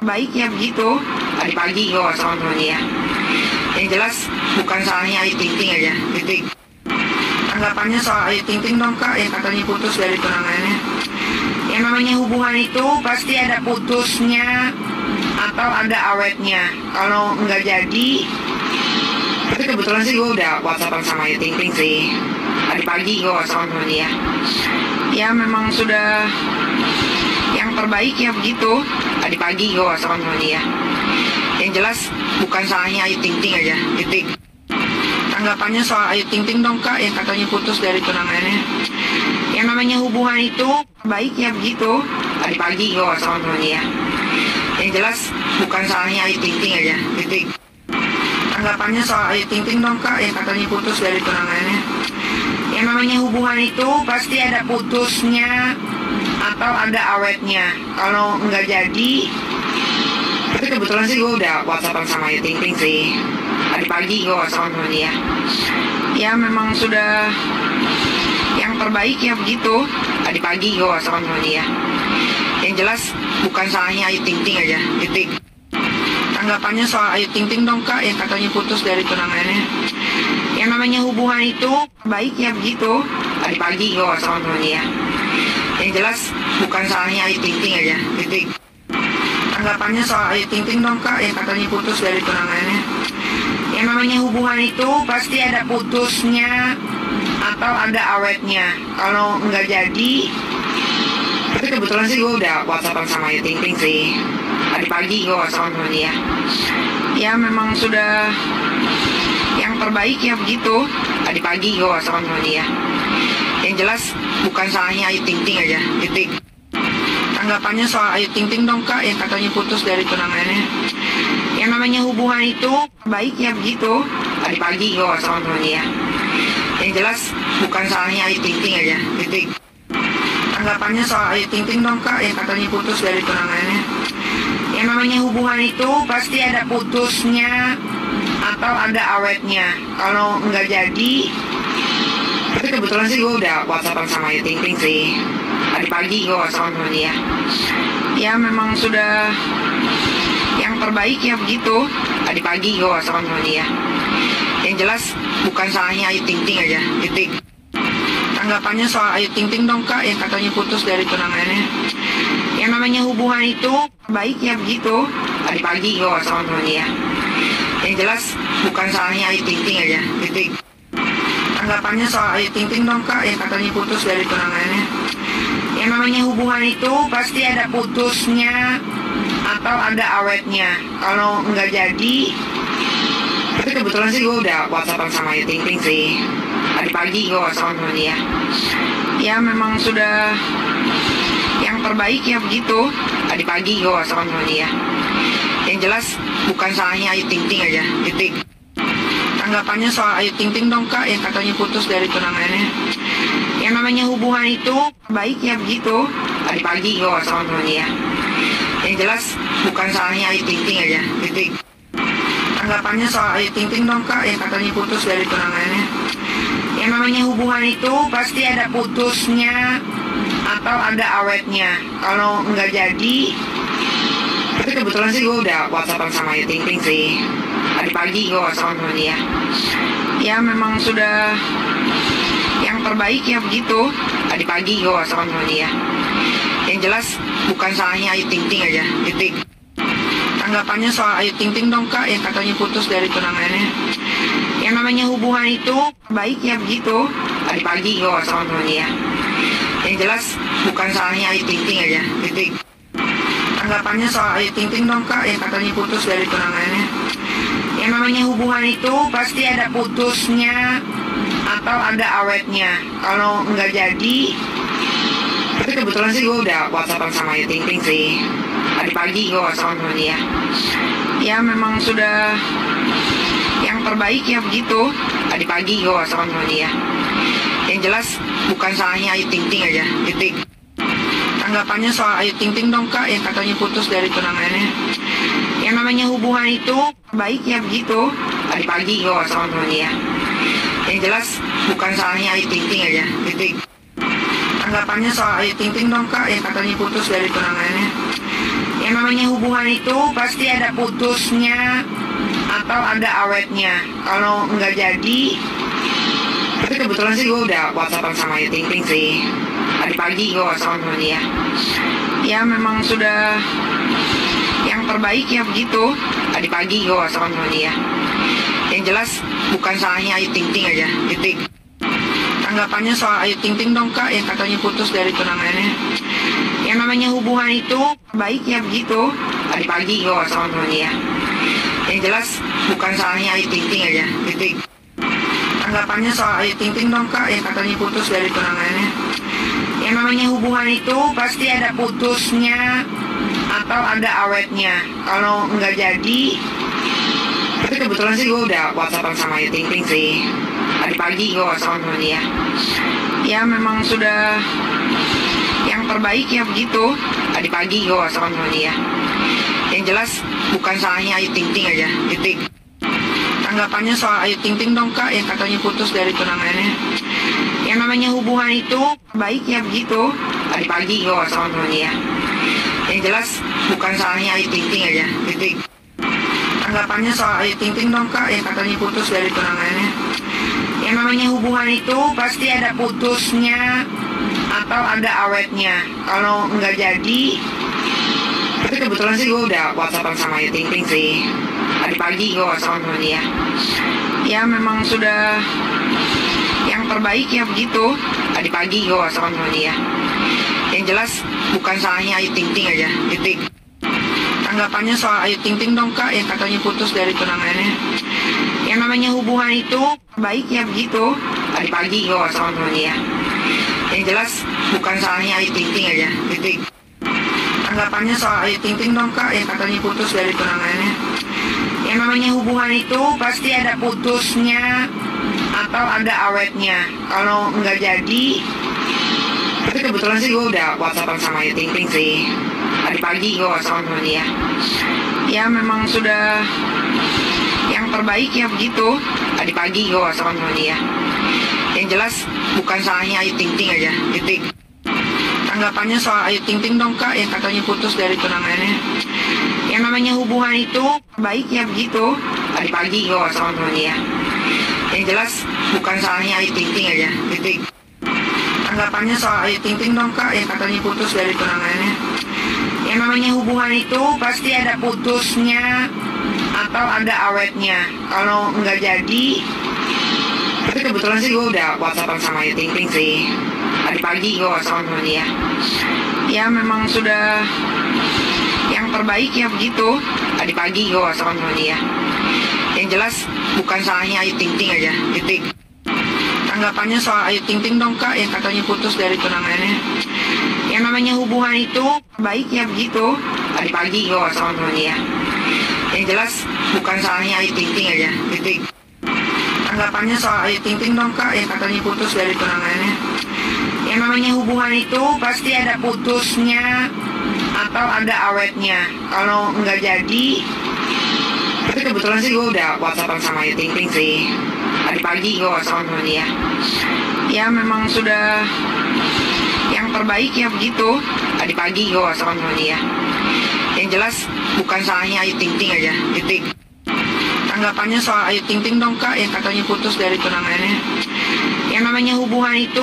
baiknya begitu. Tadi pagi gue sama temennya ya. Yang jelas bukan salahnya Ayu Ting Ting aja, titik. Tanggapannya soal Ayu Ting Ting dong kak, yang katanya putus dari tunangannya. Yang namanya hubungan itu pasti ada putusnya atau ada awetnya. Kalau nggak jadi, tapi kebetulan sih gue udah whatsappan sama Ayu Ting Ting sih. Tadi pagi gue whatsappan sama dia. Ya memang sudah yang terbaik ya begitu. Tadi pagi gue whatsappan sama dia. Yang jelas bukan salahnya Ayu Ting Ting aja, titik. Tanggapannya soal Ayu Ting Ting dong kak, yang katanya putus dari tunangannya. Yang namanya hubungan itu baiknya begitu. Tadi pagi gue whatsappan sama dia. Yang jelas bukan salahnya Ayu Ting Ting aja, titik. Tanggapannya soal Ayu Ting Ting dong kak, yang katanya putus dari tunangannya. Yang namanya hubungan itu pasti ada putusnya atau ada awetnya. Kalau nggak jadi, tapi kebetulan sih gue udah whatsappan sama Ayu Ting Ting sih. Tadi pagi gue whatsappan sama dia. Ya memang sudah yang terbaik ya begitu. Tadi pagi gue whatsappan sama dia. Yang jelas bukan salahnya Ayu Ting Ting aja, titik. Tanggapannya soal Ayu Ting Ting dong kak, yang katanya putus dari tunangannya. Yang namanya hubungan itu baiknya begitu. Tadi pagi gue whatsappan sama dia. Yang jelas bukan salahnya Ayu Ting Ting aja, titik. Tanggapannya soal Ayu Ting Ting dong kak, yang katanya putus dari tunangannya. Yang namanya hubungan itu pasti ada putusnya atau ada awetnya. Kalau nggak jadi, tapi kebetulan sih gue udah whatsappan sama Ayu Ting Ting sih. Tadi pagi gue whatsappan sama dia. Ya memang sudah yang terbaik ya begitu. Tadi pagi gue whatsappan sama dia. Yang jelas bukan salahnya Ayu Ting Ting aja, titik. Tanggapannya soal Ayu Ting Ting dong kak, yang katanya putus dari tunangannya. Yang namanya hubungan itu baiknya begitu. Tadi pagi gue sama dia. Yang jelas bukan salahnya Ayu Ting Ting aja, titik. Tanggapannya soal Ayu Ting Ting dong kak, yang katanya putus dari tunangannya. Yang namanya hubungan itu pasti ada putusnya atau ada awetnya. Kalau nggak jadi, tapi kebetulan sih gue udah whatsappan sama Ayu Ting Ting sih. Tadi pagi gue whatsappan sama dia. Ya memang sudah yang terbaik ya begitu. Tadi pagi gue whatsappan sama dia. Yang jelas bukan salahnya Ayu Ting Ting aja, titik. Tanggapannya soal Ayu Ting Ting dong kak, yang katanya putus dari tunangannya. Yang namanya hubungan itu baiknya begitu. Tadi pagi gue whatsappan sama dia. Yang jelas bukan salahnya Ayu Ting Ting aja, titik. Tanggapannya soal Ayu Ting Ting dong kak, yang katanya putus dari tunangannya. Yang namanya hubungan itu pasti ada putusnya atau ada awetnya. Kalau nggak jadi, tapi kebetulan sih gue udah whatsappan sama Ayu Ting Ting sih. Tadi pagi gue whatsappan sama dia. Ya memang sudah yang terbaik ya begitu. Tadi pagi gue whatsappan sama dia. Yang jelas bukan salahnya Ayu Ting Ting aja, titik. Tanggapannya soal Ayu Ting Ting dong kak, yang katanya putus dari tunangannya. Yang namanya hubungan itu baiknya begitu. Tadi pagi gue sama dia. Yang jelas bukan salahnya Ayu Ting Ting aja, titik. Tanggapannya soal Ayu Ting Ting dong kak, yang katanya putus dari tunangannya. Yang namanya hubungan itu pasti ada putusnya atau ada awetnya. Kalau nggak jadi, tapi kebetulan sih gue udah whatsappan sama Ayu Ting Ting sih. Tadi pagi gue whatsappan sama dia. Ya memang sudah yang terbaik ya begitu. Tadi pagi gue whatsappan sama dia. Yang jelas bukan salahnya Ayu Ting Ting aja, titik. Tanggapannya soal Ayu Ting Ting dong kak, yang katanya putus dari tunangannya. Yang namanya hubungan itu baiknya begitu. Tadi pagi gue whatsappan sama dia. Yang jelas bukan salahnya Ayu Ting Ting aja, titik. Tanggapannya soal Ayu Ting Ting dong kak, yang katanya putus dari tunangannya. Yang namanya hubungan itu pasti ada putusnya atau ada awetnya. Kalau nggak jadi, tapi kebetulan sih gue udah whatsappan sama Ayu Ting Ting sih. Tadi pagi gue whatsappan sama dia. Ya memang sudah yang terbaik ya begitu. Tadi pagi gue whatsappan sama dia. Yang jelas bukan salahnya Ayu Ting Ting aja, titik. Tanggapannya soal Ayu Ting Ting dong kak, yang katanya putus dari tunangannya. Yang namanya hubungan itu baiknya begitu. Tadi pagi whatsappan sama dia. Yang jelas bukan salahnya Ayu Ting Ting aja, titik. Tanggapannya soal Ayu Ting Ting dong kak, yang katanya putus dari tunangannya. Yang namanya hubungan itu pasti ada putusnya atau ada awetnya. Kalau nggak jadi, tapi kebetulan sih gue udah whatsappan sama Ayu Ting Ting sih. Tadi pagi gue whatsappan sama dia. Ya memang sudah terbaik ya begitu. Tadi pagi gue whatsappan sama dia. Yang jelas bukan salahnya Ayu Ting Ting aja, titik. Tanggapannya soal Ayu Ting Ting dong kak yang katanya putus dari tunangannya. Yang namanya hubungan itu baik ya begitu. Tadi pagi gue whatsappan sama dia. Yang jelas bukan salahnya Ayu Ting Ting aja, titik. Tanggapannya soal Ayu Ting Ting dong kak yang katanya putus dari tunangannya. Yang namanya hubungan itu pasti ada putusnya atau ada awetnya. Kalau nggak jadi, tapi kebetulan sih gue udah whatsappan sama Ayu Ting Ting sih. Tadi pagi gue whatsappan sama dia. Ya memang sudah yang terbaik ya begitu. Tadi pagi gue whatsappan sama dia. Yang jelas bukan salahnya Ayu Ting Ting aja, titik. Tanggapannya soal Ayu Ting Ting dong kak yang katanya putus dari tunangannya. Yang namanya hubungan itu baik ya begitu. Tadi pagi gue whatsappan sama dia. Yang jelas bukan salahnya Ayu Ting Ting aja, titik. Tanggapannya soal Ayu Ting Ting dong kak yang katanya putus dari tunangannya. Yang namanya hubungan itu pasti ada putusnya atau ada awetnya. Kalau nggak jadi, tapi kebetulan sih gue udah whatsappan sama Ayu Ting Ting sih. Tadi pagi gue whatsappan sama dia. Ya memang sudah yang terbaik ya begitu. Tadi pagi gue whatsappan sama dia. Yang jelas bukan salahnya Ayu Ting Ting aja, titik. Tanggapannya soal Ayu Ting Ting dong kak yang katanya putus dari tunangannya. Yang namanya hubungan itu baik ya begitu. Tadi pagi gue sama dia. Yang jelas bukan salahnya Ayu Ting Ting aja, titik. Tanggapannya soal Ayu Ting Ting dong kak yang katanya putus dari tunangannya. Yang namanya hubungan itu pasti ada putusnya atau ada awetnya. Kalau nggak jadi, tapi kebetulan sih gue udah whatsappan sama Ayu Ting Ting sih. Tadi pagi gue whatsappan sama dia. Ya memang sudah yang terbaik ya begitu. Tadi pagi gue whatsappan sama dia. Yang jelas bukan salahnya Ayu Ting Ting aja, titik. Tanggapannya soal Ayu Ting Ting dong kak yang katanya putus dari tunangannya. Yang namanya hubungan itu baik ya begitu. Tadi pagi gue whatsappan sama dia. Yang jelas bukan salahnya Ayu Ting Ting aja, titik. Tanggapannya soal Ayu Ting Ting dong kak yang katanya putus dari tunangannya. Yang namanya hubungan itu pasti ada putusnya atau ada awetnya. Kalau nggak jadi, tapi kebetulan sih gue udah whatsappan sama Ayu Ting Ting sih. Tadi pagi gue whatsappan sama dia. Ya memang sudah yang terbaik ya begitu. Tadi pagi gue whatsappan sama dia. Yang jelas bukan salahnya Ayu Ting Ting aja, titik. Tanggapannya soal Ayu Ting Ting dong kak yang katanya putus dari tunangannya. Yang namanya hubungan itu baik ya begitu. Tadi pagi gue sama dia. Yang jelas bukan salahnya Ayu Ting Ting aja, titik. Tanggapannya soal Ayu Ting Ting dong kak yang katanya putus dari tunangannya. Yang namanya hubungan itu pasti ada putusnya atau ada awetnya. Kalau nggak jadi, tapi kebetulan sih gue udah whatsappan sama Ayu Ting Ting sih. Tadi pagi gue whatsappan sama dia. Ya memang sudah yang terbaik ya begitu. Tadi pagi gue whatsappan sama dia. Yang jelas bukan salahnya Ayu Ting Ting aja, titik. Tanggapannya soal Ayu Ting Ting dong kak yang katanya putus dari tunangannya. Yang namanya hubungan itu